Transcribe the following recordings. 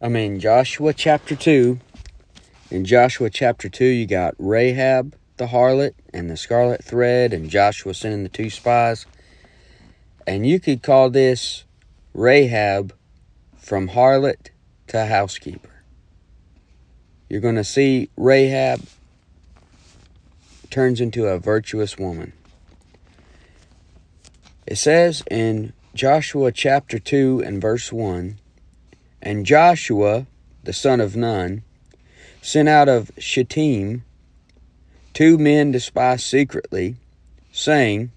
I mean, Joshua chapter 2. In Joshua chapter 2, you got Rahab the harlot and the scarlet thread, and Joshua sending the two spies. And you could call this Rahab from harlot to housekeeper. You're going to see Rahab turns into a virtuous woman. It says in Joshua chapter 2 and verse 1 And Joshua, the son of Nun, sent out of Shittim two men to spy secretly, saying,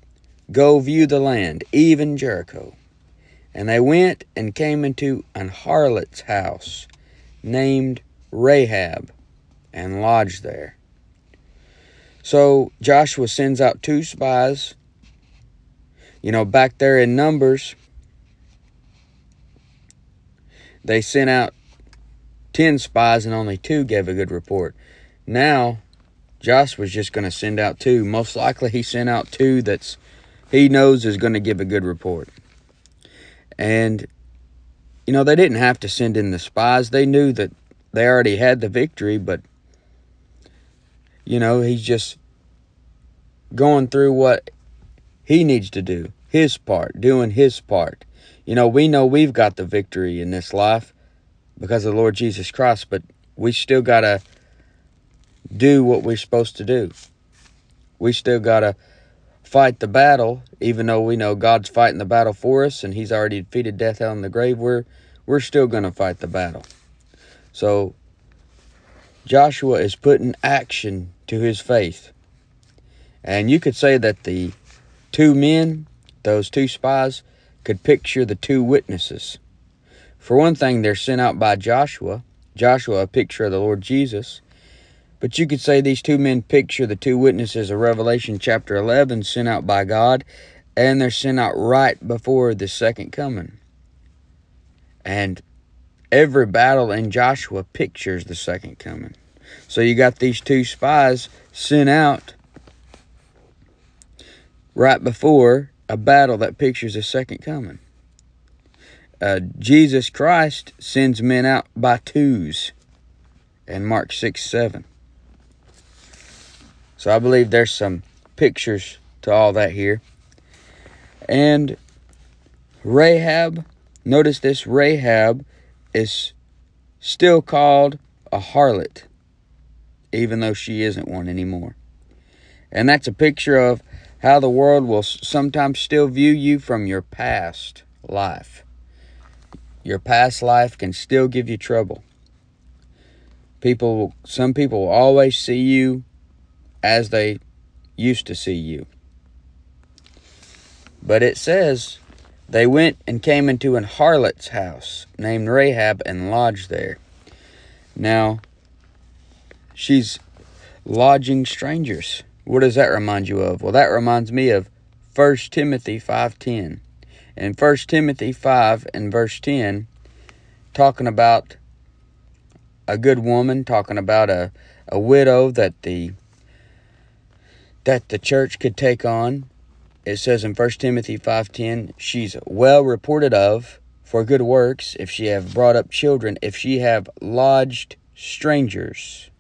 Go view the land, even Jericho. And they went and came into an harlot's house named Rahab and lodged there. So Joshua sends out two spies. You know, back there in Numbers, they sent out 10 spies and only two gave a good report. Now, Josh was just going to send out two. Most likely, he sent out two that's he knows is going to give a good report. And, you know, they didn't have to send in the spies. They knew that they already had the victory, but, you know, he's just going through what he needs to do, his part, doing his part. You know, we know we've got the victory in this life because of the Lord Jesus Christ, but we still got to do what we're supposed to do. We still got to fight the battle, even though we know God's fighting the battle for us and He's already defeated death, hell, and the grave. We're, we're still going to fight the battle. So, Joshua is putting action to his faith. And you could say that the two men, those two spies, could picture the two witnesses. For one thing, they're sent out by Joshua. Joshua, a picture of the Lord Jesus. But you could say these two men picture the two witnesses of Revelation chapter 11 sent out by God, and they're sent out right before the second coming. And every battle in Joshua pictures the second coming. So you got these two spies sent out right before a battle that pictures the second coming. Uh, Jesus Christ sends men out by twos in Mark 6 7. So I believe there's some pictures to all that here. And Rahab, notice this Rahab is still called a harlot, even though she isn't one anymore. And that's a picture of how the world will sometimes still view you from your past life. Your past life can still give you trouble. People, some people will always see you as they used to see you. But it says they went and came into an harlot's house named Rahab and lodged there. Now, she's lodging strangers. What does that remind you of? Well, that reminds me of 1 Timothy 5:10. In 1 Timothy 5 and verse 10, talking about a good woman, talking about a, a widow that the that the church could take on. It says in 1 Timothy 5:10, she's well reported of for good works, if she have brought up children, if she have lodged strangers,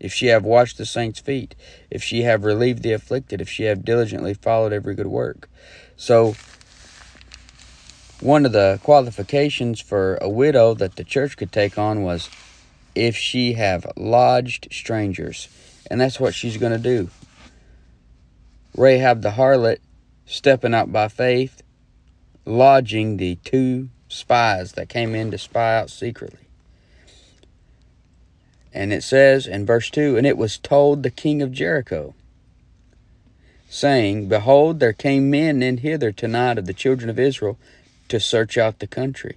if she have washed the saints' feet, if she have relieved the afflicted, if she have diligently followed every good work. So one of the qualifications for a widow that the church could take on was if she have lodged strangers. And that's what she's going to do. Rahab the harlot stepping out by faith, lodging the two spies that came in to spy out secretly. And it says in verse 2 And it was told the king of Jericho, saying, Behold, there came men in hither tonight of the children of Israel to search out the country.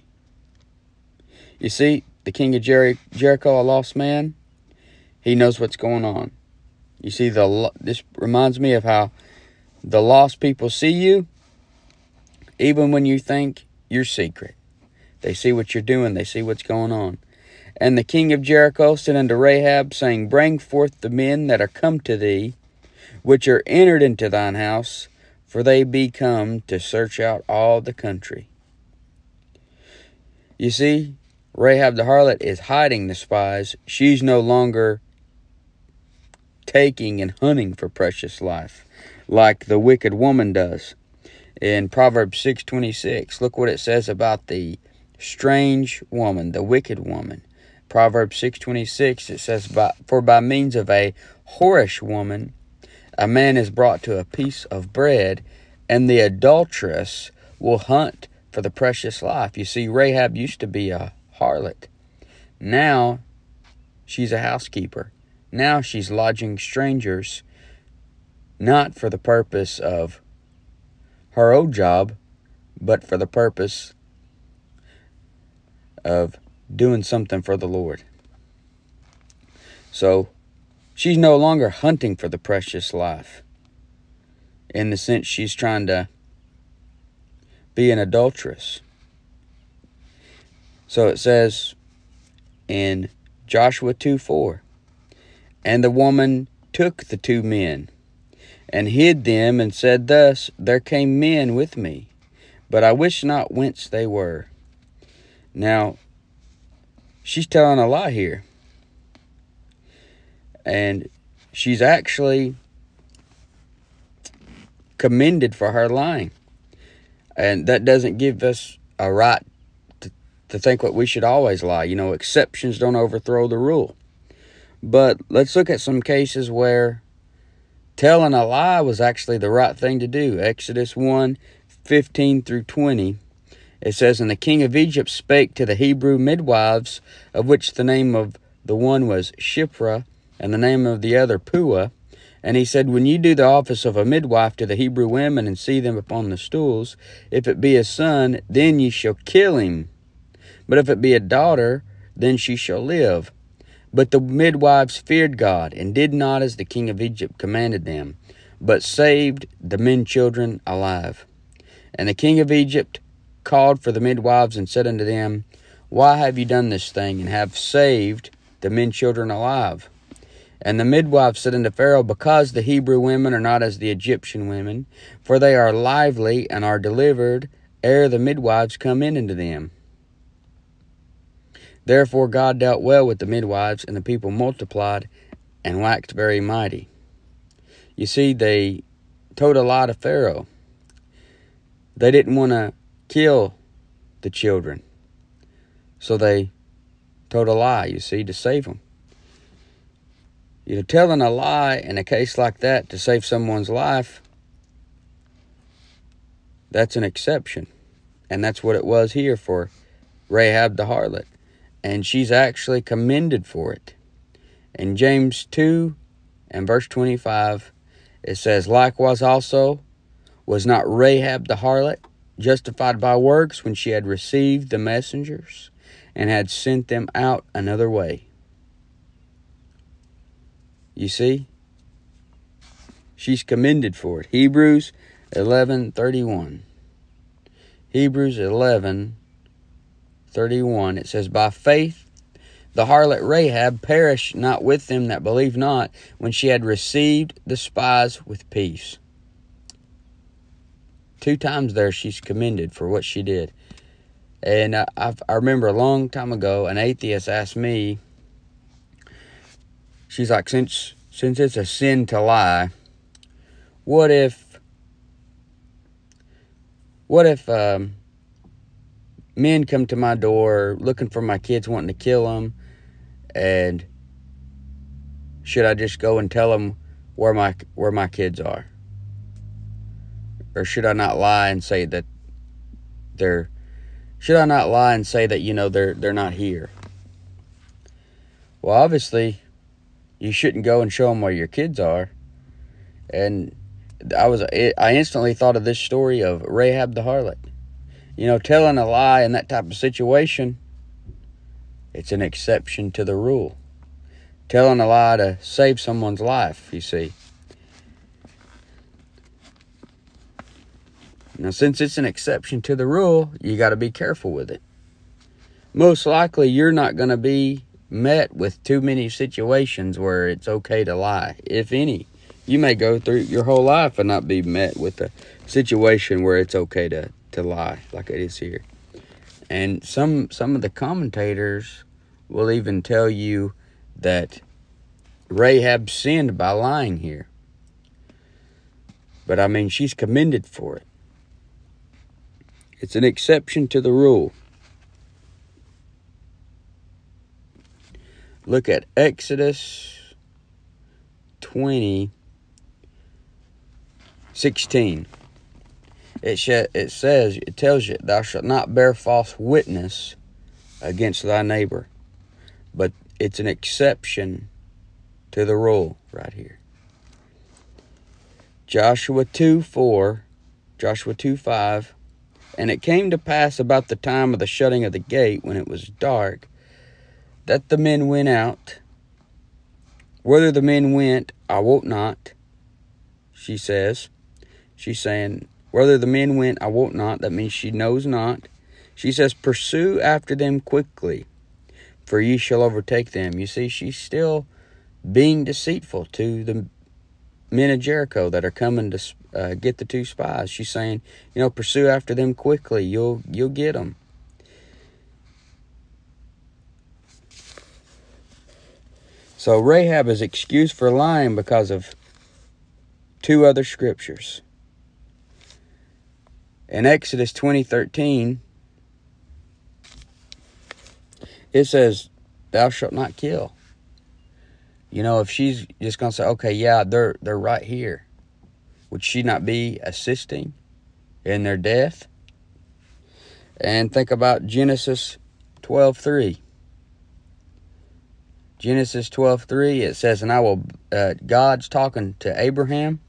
You see, the king of Jer- Jericho, a lost man, he knows what's going on. You see, the this reminds me of how the lost people see you, even when you think you're secret. They see what you're doing, they see what's going on. And the king of Jericho said unto Rahab, saying, Bring forth the men that are come to thee, which are entered into thine house, for they be come to search out all the country. You see, Rahab the harlot is hiding the spies. She's no longer taking and hunting for precious life like the wicked woman does. In Proverbs 6:26, look what it says about the strange woman, the wicked woman. Proverbs 6:26 it says by, for by means of a whorish woman a man is brought to a piece of bread and the adulteress will hunt for the precious life. You see Rahab used to be a harlot. Now she's a housekeeper. Now she's lodging strangers, not for the purpose of her own job, but for the purpose of doing something for the Lord. So she's no longer hunting for the precious life in the sense she's trying to be an adulteress. So it says in Joshua 2 4, and the woman took the two men and hid them and said thus, There came men with me, but I wish not whence they were. Now, she's telling a lie here. And she's actually commended for her lying. And that doesn't give us a right to think that we should always lie. You know, exceptions don't overthrow the rule. But let's look at some cases where telling a lie was actually the right thing to do. Exodus 1 15 through 20. It says, And the king of Egypt spake to the Hebrew midwives, of which the name of the one was Shiphrah, and the name of the other Puah. And he said, When ye do the office of a midwife to the Hebrew women, and see them upon the stools, if it be a son, then ye shall kill him. But if it be a daughter, then she shall live. But the midwives feared God, and did not as the king of Egypt commanded them, but saved the men children alive. And the king of Egypt called for the midwives and said unto them, Why have you done this thing, and have saved the men children alive? And the midwives said unto Pharaoh, Because the Hebrew women are not as the Egyptian women, for they are lively and are delivered ere the midwives come in unto them. Therefore God dealt well with the midwives, and the people multiplied and waxed very mighty. You see, they told a lie to Pharaoh. They didn't want to kill the children. So they told a lie, you see, to save them. You know, telling a lie in a case like that to save someone's life, that's an exception. And that's what it was here for Rahab the harlot and she's actually commended for it. In James 2 and verse 25, it says, Likewise also was not Rahab the harlot justified by works when she had received the messengers and had sent them out another way. You see? She's commended for it. Hebrews 11:31. Hebrews 11 31, it says, By faith the harlot Rahab perished not with them that believe not, when she had received the spies with peace. Two times there she's commended for what she did. And I, I remember a long time ago, an atheist asked me, she's like, since, since it's a sin to lie, what if, what if, um, men come to my door looking for my kids, wanting to kill them, and should I just go and tell them where my where my kids are, or should I not lie and say that they're should I not lie and say that you know they're they're not here? Well, obviously, you shouldn't go and show them where your kids are. And I was I instantly thought of this story of Rahab the harlot you know, telling a lie in that type of situation, it's an exception to the rule. Telling a lie to save someone's life, you see. Now, since it's an exception to the rule, you got to be careful with it. Most likely, you're not going to be met with too many situations where it's okay to lie, if any. You may go through your whole life and not be met with a situation where it's okay to to lie like it is here. And some some of the commentators will even tell you that Rahab sinned by lying here. But I mean, she's commended for it. It's an exception to the rule. Look at Exodus 20 16. It, sh- it says, it tells you, thou shalt not bear false witness against thy neighbor. But it's an exception to the rule right here. Joshua 2 4, Joshua 2 5. And it came to pass about the time of the shutting of the gate, when it was dark, that the men went out. Whether the men went, I wot not, she says. She's saying, Whether the men went, I wot not. That means she knows not. She says, Pursue after them quickly, for ye shall overtake them. You see, she's still being deceitful to the men of Jericho that are coming to uh, get the two spies. She's saying, you know, pursue after them quickly. You'll you'll get them. So Rahab is excused for lying because of two other scriptures. In Exodus 20:13, it says, "Thou shalt not kill." You know, if she's just gonna say, "Okay, yeah, they're they're right here," would she not be assisting in their death? And think about Genesis 12:3. Genesis 12:3 it says, "And I will uh, God's talking to Abraham,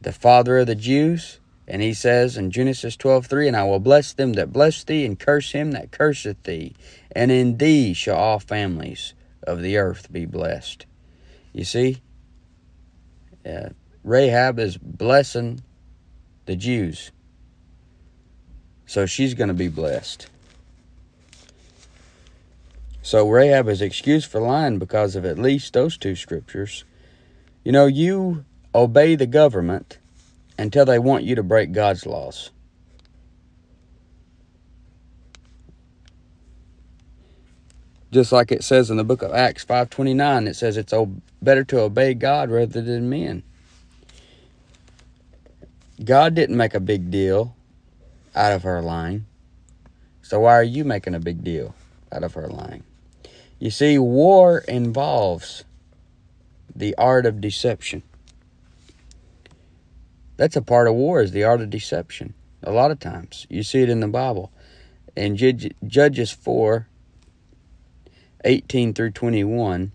the father of the Jews, and he says in Genesis 12:3, "And I will bless them that bless thee, and curse him that curseth thee, and in thee shall all families of the earth be blessed." You see, uh, Rahab is blessing the Jews, so she's going to be blessed. So Rahab is excused for lying because of at least those two scriptures. You know, you obey the government until they want you to break God's laws. Just like it says in the book of Acts 5:29, it says it's better to obey God rather than men. God didn't make a big deal out of her lying. So why are you making a big deal out of her lying? You see, war involves the art of deception. That's a part of war is the art of deception. A lot of times. You see it in the Bible. In Judges 4, 18 through 21,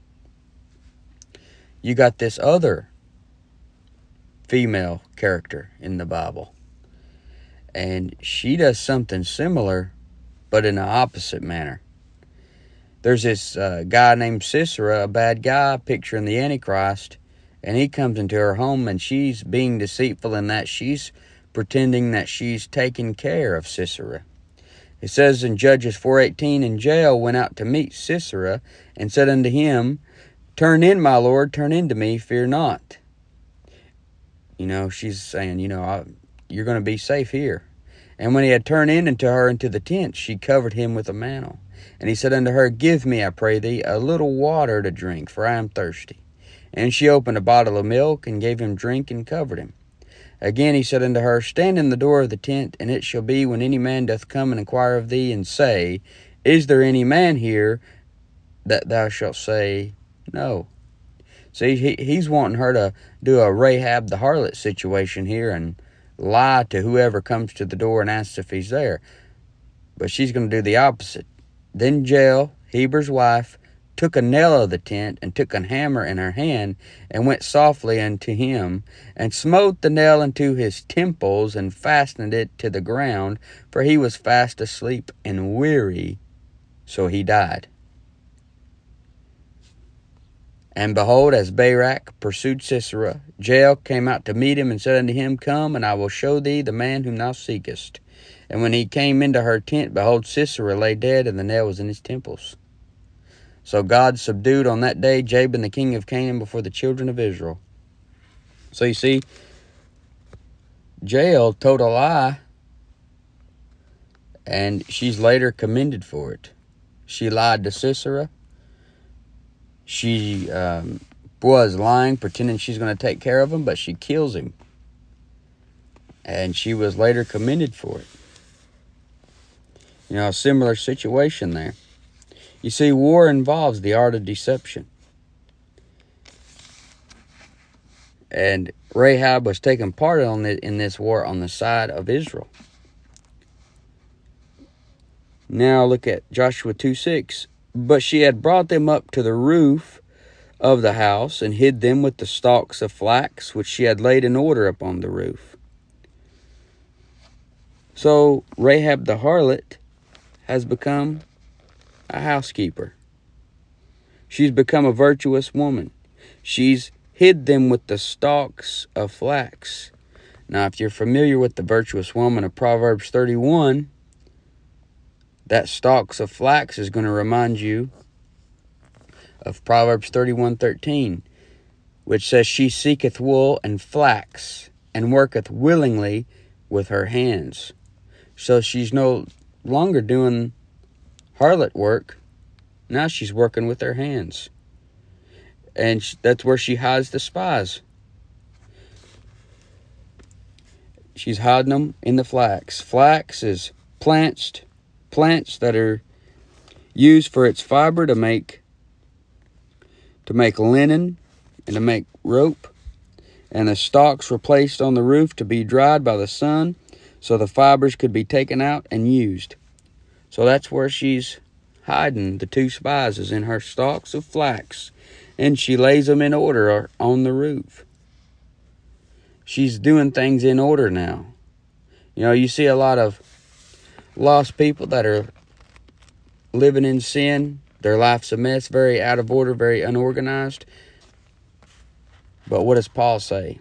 you got this other female character in the Bible. And she does something similar, but in the opposite manner. There's this uh, guy named Sisera, a bad guy, picturing the Antichrist and he comes into her home and she's being deceitful in that she's pretending that she's taking care of Sisera. It says in Judges 4:18, "And Jael went out to meet Sisera and said unto him, Turn in, my lord, turn in to me, fear not." You know, she's saying, you know, I, you're going to be safe here. And when he had turned in into her into the tent, she covered him with a mantle. And he said unto her, Give me, I pray thee, a little water to drink, for I am thirsty. And she opened a bottle of milk and gave him drink and covered him. Again he said unto her, Stand in the door of the tent, and it shall be when any man doth come and inquire of thee, and say, Is there any man here? that thou shalt say, No. See, he, he's wanting her to do a Rahab the harlot situation here and lie to whoever comes to the door and asks if he's there. But she's going to do the opposite. Then Jael, Heber's wife, took a nail of the tent, and took an hammer in her hand, and went softly unto him, and smote the nail into his temples, and fastened it to the ground, for he was fast asleep and weary, so he died. And behold, as Barak pursued Sisera, Jael came out to meet him, and said unto him, Come, and I will show thee the man whom thou seekest. And when he came into her tent, behold, Sisera lay dead, and the nail was in his temples. So God subdued on that day Jabin the king of Canaan before the children of Israel. So you see, Jael told a lie And she's later commended for it. She lied to Sisera. She um, was lying, pretending she's going to take care of him, but she kills him. And she was later commended for it. You know, a similar situation there. You see, war involves the art of deception. And Rahab was taking part in this war on the side of Israel. Now look at Joshua 2 6. But she had brought them up to the roof of the house and hid them with the stalks of flax which she had laid in order upon the roof. So Rahab the harlot has become a housekeeper. She's become a virtuous woman. She's hid them with the stalks of flax. Now, if you're familiar with the virtuous woman of Proverbs 31, that stalks of flax is going to remind you of Proverbs 31:13, which says she seeketh wool and flax and worketh willingly with her hands. So she's no longer doing harlot work. Now she's working with her hands. And that's where she hides the spies. She's hiding them in the flax. Flax is plants plants that are used for its fiber to make to make linen and to make rope and the stalks were placed on the roof to be dried by the sun so the fibers could be taken out and used so that's where she's hiding the two spies in her stalks of flax and she lays them in order on the roof she's doing things in order now you know you see a lot of lost people that are living in sin. Their life's a mess, very out of order, very unorganized. But what does Paul say?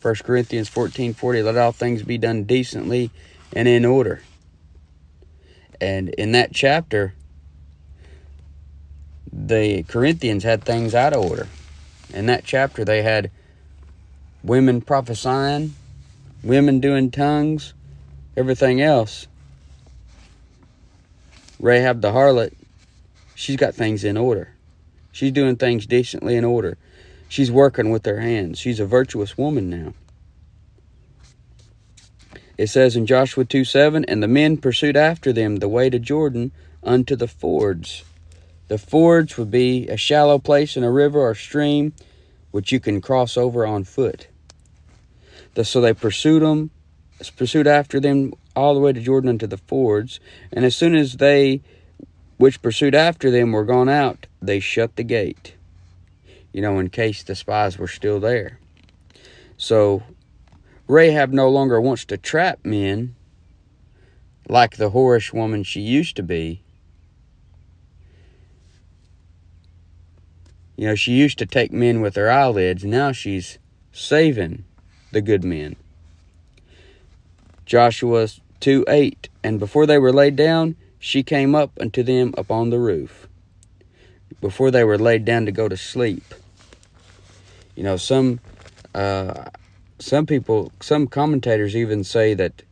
1 Corinthians 14 40, let all things be done decently and in order. And in that chapter, the Corinthians had things out of order. In that chapter, they had women prophesying, women doing tongues, everything else. Rahab the harlot, she's got things in order. She's doing things decently in order. She's working with her hands. She's a virtuous woman now. It says in Joshua 2 7, And the men pursued after them the way to Jordan unto the fords. The fords would be a shallow place in a river or stream which you can cross over on foot. So they pursued them, pursued after them all the way to Jordan unto the fords. And as soon as they which pursued after them were gone out, they shut the gate, you know, in case the spies were still there. So Rahab no longer wants to trap men like the whorish woman she used to be. You know, she used to take men with her eyelids. Now she's saving the good men. Joshua 2 8. And before they were laid down, she came up unto them upon the roof. Before they were laid down to go to sleep. You know, some uh, some people, some commentators even say that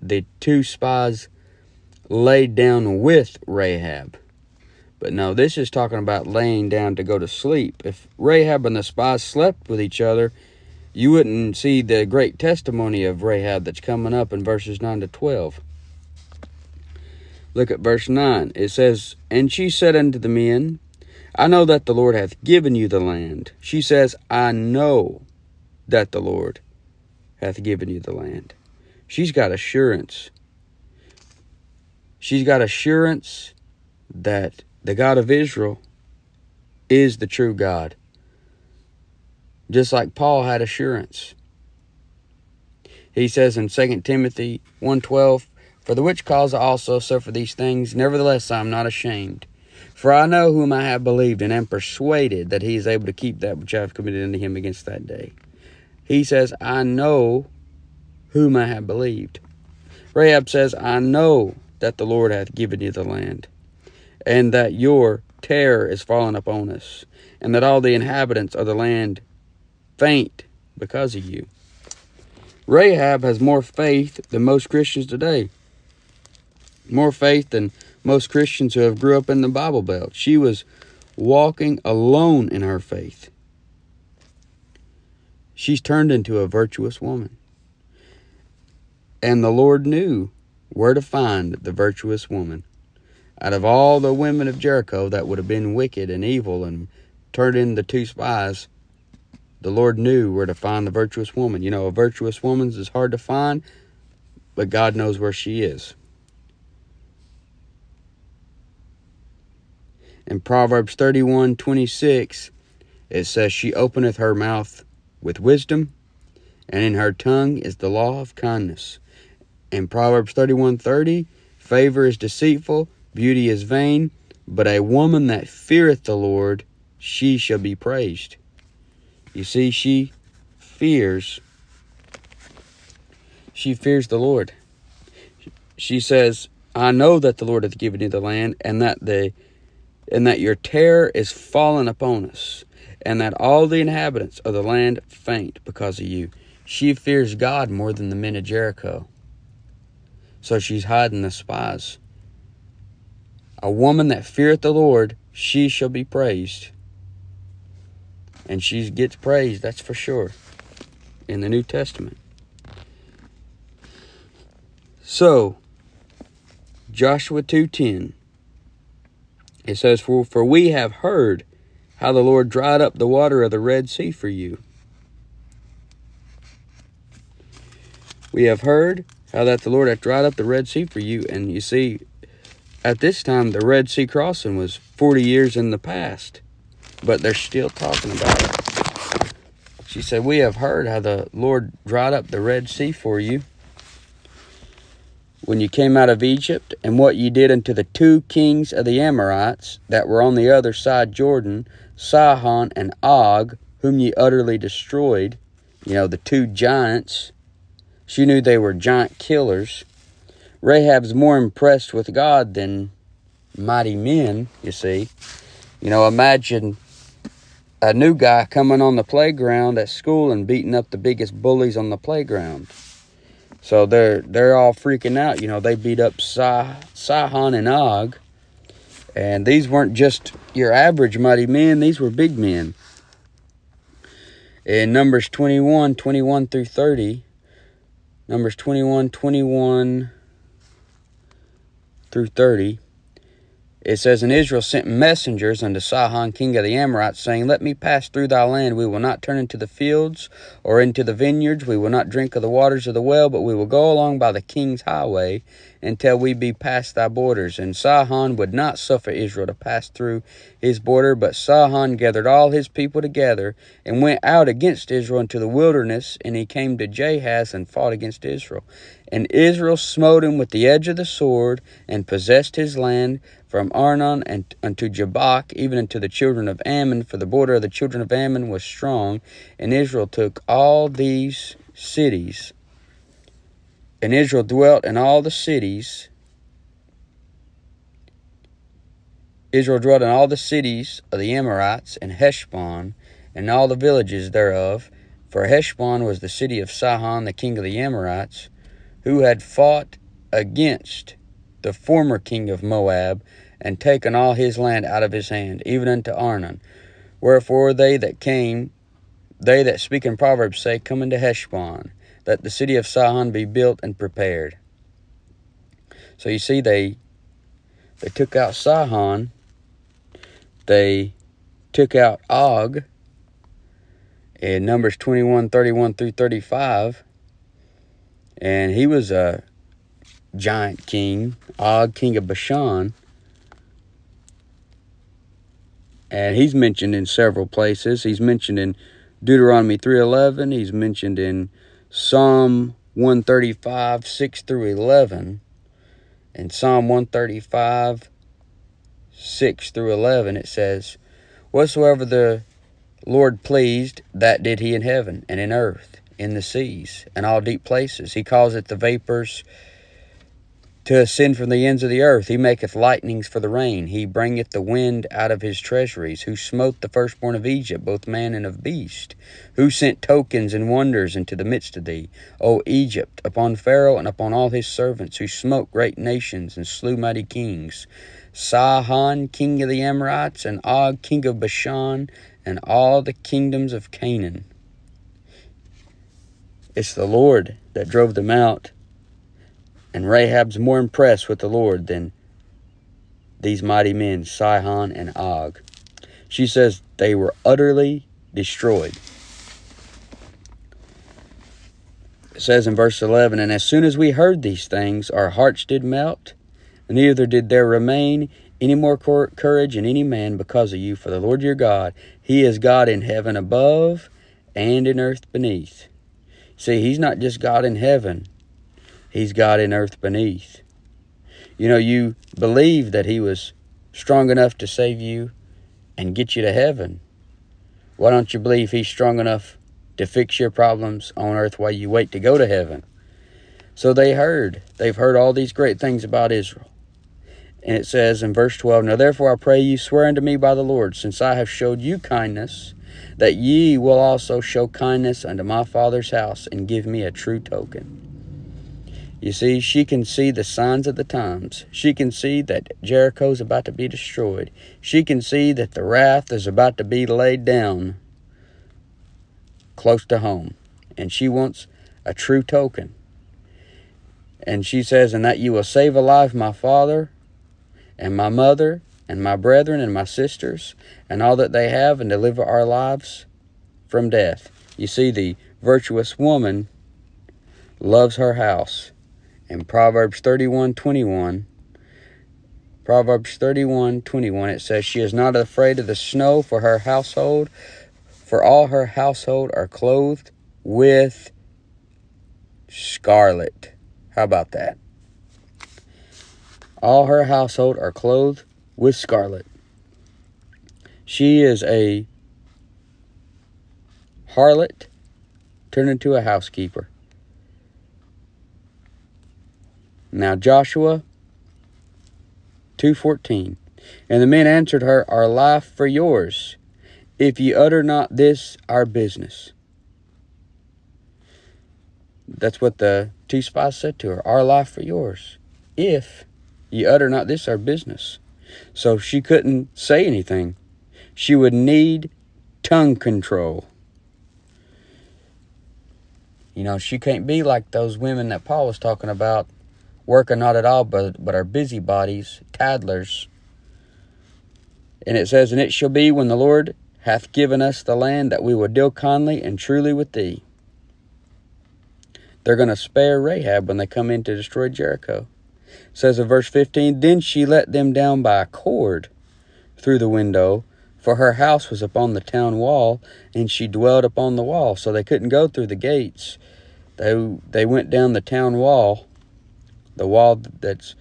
the two spies laid down with Rahab. But no, this is talking about laying down to go to sleep. If Rahab and the spies slept with each other, you wouldn't see the great testimony of Rahab that's coming up in verses 9 to 12. Look at verse 9. It says, And she said unto the men, I know that the Lord hath given you the land. She says, I know that the Lord hath given you the land. She's got assurance. She's got assurance that the God of Israel is the true God just like Paul had assurance. He says in 2 Timothy 1.12, For the which cause I also suffer these things, nevertheless I am not ashamed. For I know whom I have believed, and am persuaded that he is able to keep that which I have committed unto him against that day. He says, I know whom I have believed. Rahab says, I know that the Lord hath given you the land, and that your terror is fallen upon us, and that all the inhabitants of the land faint because of you. Rahab has more faith than most Christians today. more faith than most Christians who have grew up in the Bible Belt. She was walking alone in her faith. She's turned into a virtuous woman. And the Lord knew where to find the virtuous woman. Out of all the women of Jericho that would have been wicked and evil and turned in the two spies, the Lord knew where to find the virtuous woman. You know, a virtuous woman is hard to find, but God knows where she is. In Proverbs 31 26, it says, She openeth her mouth with wisdom, and in her tongue is the law of kindness. In Proverbs 31 30, favor is deceitful, beauty is vain, but a woman that feareth the Lord, she shall be praised. You see, she fears. She fears the Lord. She says, I know that the Lord hath given you the land, and that the and that your terror is fallen upon us, and that all the inhabitants of the land faint because of you. She fears God more than the men of Jericho. So she's hiding the spies. A woman that feareth the Lord, she shall be praised and she gets praised, that's for sure, in the New Testament. So, Joshua 2:10 it says for for we have heard how the Lord dried up the water of the Red Sea for you. We have heard how that the Lord hath dried up the Red Sea for you and you see at this time the Red Sea crossing was 40 years in the past but they're still talking about it. She said, We have heard how the Lord dried up the Red Sea for you when you came out of Egypt, and what ye did unto the two kings of the Amorites that were on the other side Jordan, Sihon and Og, whom ye utterly destroyed. You know, the two giants. She knew they were giant killers. Rahab's more impressed with God than mighty men, you see. You know, imagine a new guy coming on the playground at school and beating up the biggest bullies on the playground. So they're they're all freaking out. You know, they beat up Sih- Sihon and Og. And these weren't just your average mighty men, these were big men. In Numbers 21, 21 through 30, Numbers 21, 21 through 30, it says, And Israel sent messengers unto Sihon, king of the Amorites, saying, Let me pass through thy land. We will not turn into the fields or into the vineyards. We will not drink of the waters of the well, but we will go along by the king's highway until we be past thy borders. And Sihon would not suffer Israel to pass through his border, but Sihon gathered all his people together and went out against Israel into the wilderness, and he came to Jahaz and fought against Israel. And Israel smote him with the edge of the sword and possessed his land from Arnon and unto Jabbok, even unto the children of Ammon, for the border of the children of Ammon was strong, and Israel took all these cities. And Israel dwelt in all the cities. Israel dwelt in all the cities of the Amorites, and Heshbon, and all the villages thereof. For Heshbon was the city of Sihon, the king of the Amorites, who had fought against the former king of Moab, and taken all his land out of his hand, even unto Arnon. Wherefore they that came, they that speak in Proverbs say, Come into Heshbon, that the city of Sihon be built and prepared. So you see, they they took out Sihon, they took out Og in Numbers 21, 31 through 35, and he was a giant king, Og, king of Bashan. And he's mentioned in several places. He's mentioned in Deuteronomy 3.11. He's mentioned in Psalm 135, 6 through 11. In Psalm 135, 6 through 11, it says, Whatsoever the Lord pleased, that did he in heaven and in earth, in the seas, and all deep places. He calls it the vapors to ascend from the ends of the earth. He maketh lightnings for the rain. He bringeth the wind out of his treasuries. Who smote the firstborn of Egypt, both man and of beast? Who sent tokens and wonders into the midst of thee, O Egypt, upon Pharaoh and upon all his servants, who smote great nations and slew mighty kings? Sihon, king of the Amorites, and Og, king of Bashan, and all the kingdoms of Canaan. It's the Lord that drove them out and Rahab's more impressed with the Lord than these mighty men, Sihon and Og. She says they were utterly destroyed. It says in verse 11, And as soon as we heard these things, our hearts did melt, neither did there remain any more courage in any man because of you. For the Lord your God, He is God in heaven above and in earth beneath. See, He's not just God in heaven, He's God in earth beneath. You know, you believe that He was strong enough to save you and get you to heaven. Why don't you believe He's strong enough to fix your problems on earth while you wait to go to heaven? So they heard. They've heard all these great things about Israel. And it says in verse 12, Now therefore I pray you, swear unto me by the Lord, since I have showed you kindness, that ye will also show kindness unto my father's house, and give me a true token. You see, she can see the signs of the times. She can see that Jericho is about to be destroyed. She can see that the wrath is about to be laid down close to home. And she wants a true token. And she says, And that you will save alive my father and my mother and my brethren and my sisters and all that they have and deliver our lives from death. You see, the virtuous woman loves her house in Proverbs 31 21. Proverbs 31 21, it says, She is not afraid of the snow for her household, for all her household are clothed with scarlet. How about that? All her household are clothed with scarlet. She is a harlot turned into a housekeeper. Now Joshua 2:14 And the men answered her, Our life for yours, if ye utter not this our business. That's what the two spies said to her, Our life for yours, if ye utter not this our business. So she couldn't say anything. She would need tongue control. You know, she can't be like those women that Paul was talking about working not at all, but, but are busybodies, taddlers. And it says, And it shall be when the Lord hath given us the land that we will deal kindly and truly with thee. They're going to spare Rahab when they come in to destroy Jericho. It says in verse 15, Then she let them down by a cord through the window, for her house was upon the town wall, and she dwelled upon the wall. So they couldn't go through the gates. They, they went down the town wall the wall that's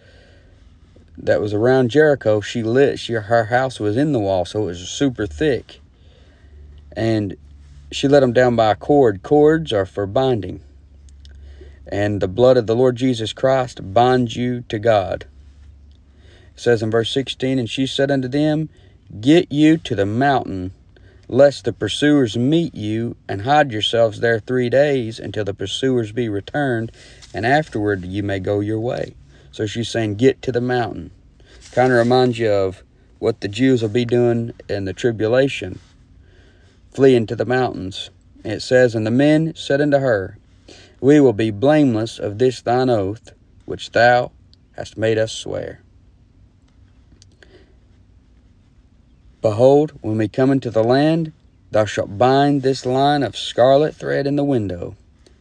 that was around Jericho, she lit. She her house was in the wall, so it was super thick. And she let them down by a cord. Cords are for binding. And the blood of the Lord Jesus Christ binds you to God. It says in verse 16, And she said unto them, Get you to the mountain, lest the pursuers meet you, and hide yourselves there three days until the pursuers be returned, and afterward you may go your way. So she's saying, get to the mountain. Kind of reminds you of what the Jews will be doing in the tribulation, fleeing to the mountains. It says, And the men said unto her, We will be blameless of this thine oath, which thou hast made us swear. Behold, when we come into the land, thou shalt bind this line of scarlet thread in the window,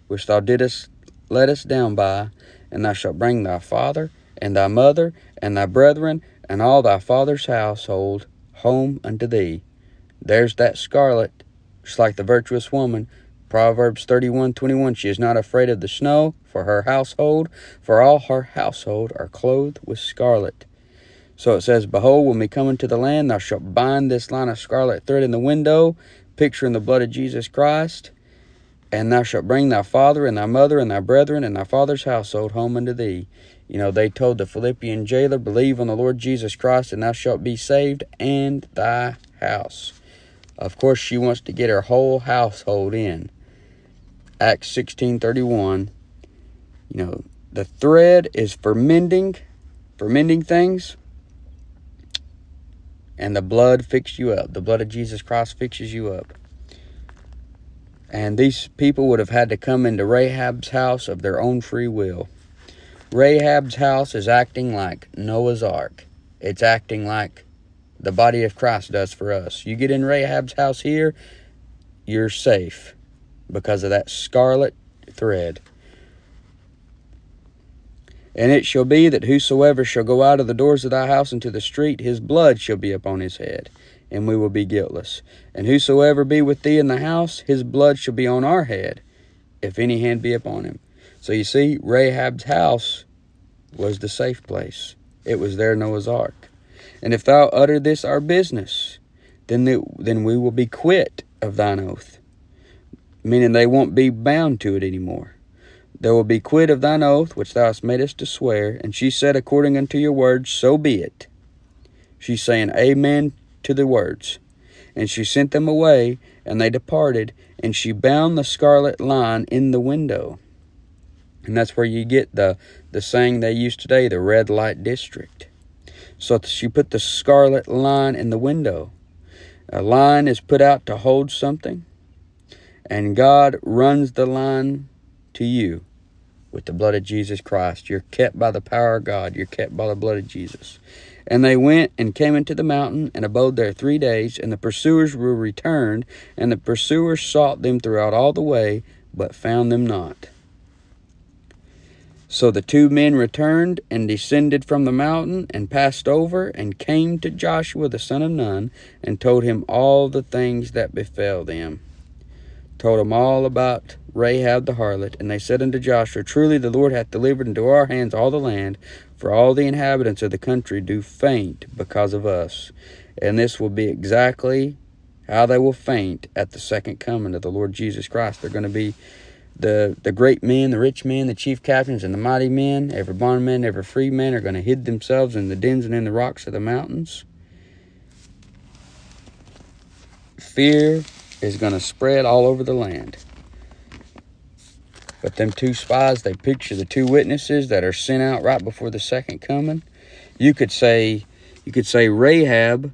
which thou didst let us down by, and thou shalt bring thy father, and thy mother, and thy brethren, and all thy father's household home unto thee. There's that scarlet, just like the virtuous woman. Proverbs 31 21. She is not afraid of the snow for her household, for all her household are clothed with scarlet. So it says, Behold, when we come into the land, thou shalt bind this line of scarlet thread in the window, picturing the blood of Jesus Christ. And thou shalt bring thy father and thy mother and thy brethren and thy father's household home unto thee. You know, they told the Philippian jailer, Believe on the Lord Jesus Christ, and thou shalt be saved, and thy house. Of course, she wants to get her whole household in. Acts 16:31. You know, the thread is for mending, for mending things. And the blood fixed you up. The blood of Jesus Christ fixes you up. And these people would have had to come into Rahab's house of their own free will. Rahab's house is acting like Noah's Ark. It's acting like the body of Christ does for us. You get in Rahab's house here, you're safe because of that scarlet thread. And it shall be that whosoever shall go out of the doors of thy house into the street, his blood shall be upon his head, and we will be guiltless. And whosoever be with thee in the house, his blood shall be on our head, if any hand be upon him. So you see, Rahab's house was the safe place. It was their Noah's ark. And if thou utter this our business, then, the, then we will be quit of thine oath, meaning they won't be bound to it anymore. They will be quit of thine oath which thou hast made us to swear. And she said, According unto your words, so be it. She's saying, Amen to the words. And she sent them away, and they departed, and she bound the scarlet line in the window. And that's where you get the, the saying they use today, the red light district. So she put the scarlet line in the window. A line is put out to hold something, and God runs the line to you with the blood of Jesus Christ. You're kept by the power of God. You're kept by the blood of Jesus. And they went and came into the mountain and abode there three days. And the pursuers were returned, and the pursuers sought them throughout all the way, but found them not. So the two men returned and descended from the mountain and passed over and came to Joshua the son of Nun and told him all the things that befell them. Told him all about Rahab the harlot, and they said unto Joshua, Truly the Lord hath delivered into our hands all the land, for all the inhabitants of the country do faint because of us. And this will be exactly how they will faint at the second coming of the Lord Jesus Christ. They're going to be the the great men, the rich men, the chief captains, and the mighty men, every bondman, every free man are going to hid themselves in the dens and in the rocks of the mountains. Fear is going to spread all over the land. But them two spies, they picture the two witnesses that are sent out right before the second coming. You could say, you could say Rahab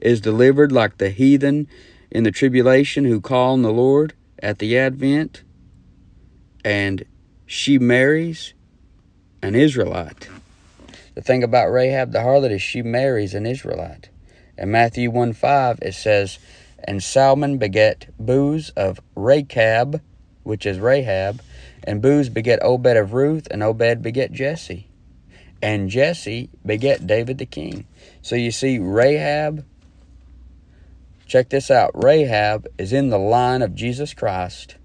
is delivered like the heathen in the tribulation who call on the Lord at the advent, and she marries an Israelite. The thing about Rahab the harlot is she marries an Israelite. In Matthew 1 5, it says, And Salmon begat Booz of Rachab, which is Rahab, and Booz beget Obed of Ruth, and Obed beget Jesse. And Jesse beget David the king. So you see, Rahab, check this out Rahab is in the line of Jesus Christ,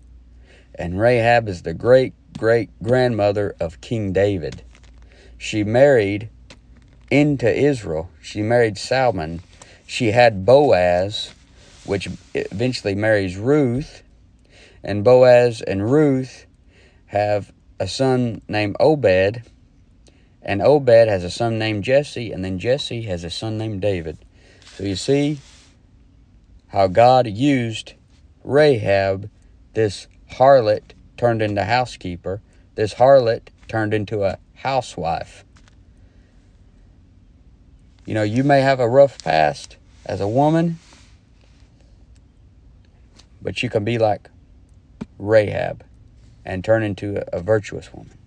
and Rahab is the great great grandmother of King David. She married into Israel, she married Salmon. She had Boaz, which eventually marries Ruth and Boaz and Ruth have a son named Obed, and Obed has a son named Jesse, and then Jesse has a son named David. So you see how God used Rahab, this harlot turned into housekeeper, this harlot turned into a housewife. You know, you may have a rough past as a woman, but you can be like Rahab and turn into a, a virtuous woman.